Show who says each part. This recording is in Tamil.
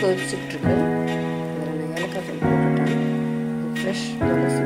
Speaker 1: கொதிச்சுக்கிட்டு இருக்கு அதில் ஏலக்காய் தூள் போட்டுட்டேன் ஃப்ரெஷ் துளசி